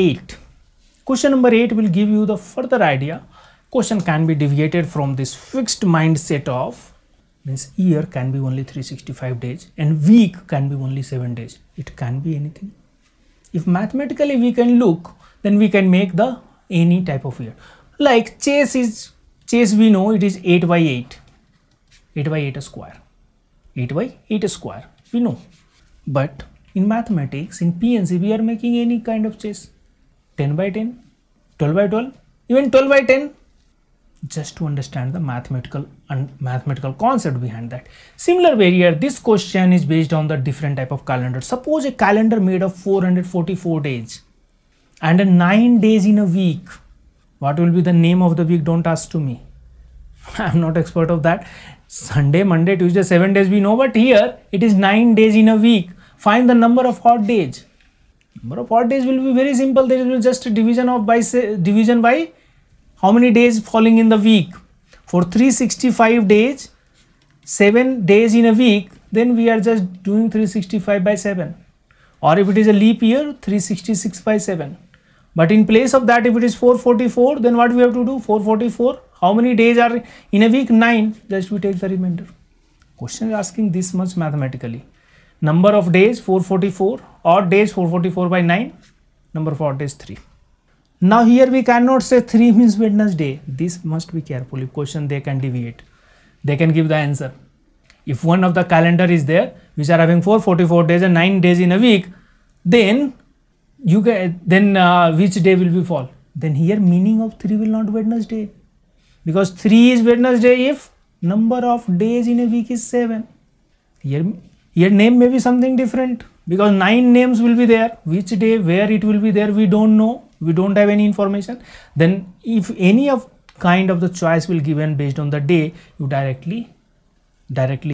8 question number 8 will give you the further idea. Question can be deviated from this fixed mindset of means year can be only 365 days and week can be only 7 days. It can be anything. If mathematically we can look then we can make the any type of year. Like chess is chess we know it is 8 by 8 8 by 8 square. 8 by 8 square. We know. But in mathematics in pnc we are making any kind of chess 10 by 10 12 by 12 even 12 by 10 just to understand the mathematical and mathematical concept behind that. Similar way here this question is based on the different type of calendar. Suppose a calendar made of 444 days and a 9 days in a week. What will be the name of the week? Don't ask to me. I'm not expert of that. Sunday monday tuesday 7 days we know but here it is 9 days in a week. Find the number of odd days number of days will be very simple. There will just a division of by say, division by how many days falling in the week. For 365 days 7 days in a week then we are just doing 365 by 7 or if it is a leap year 366 by 7 but in place of that if it is 444 then what we have to do? 444 how many days are in a week? 9 just we take the remainder. Question is asking this much mathematically. Number of days 444 odd days 444 by 9 number of odd days 3 now here we cannot say 3 means wednesday this must be careful if question they can deviate. They can give the answer. If one of the calendar is there which are having 444 days and 9 days in a week then you get then uh, which day will be fall? Then here meaning of 3 will not wednesday because 3 is wednesday if number of days in a week is 7 here here name may be something different because nine names will be there. Which day where it will be there we don't know. We don't have any information. Then if any of kind of the choice will given based on the day you directly directly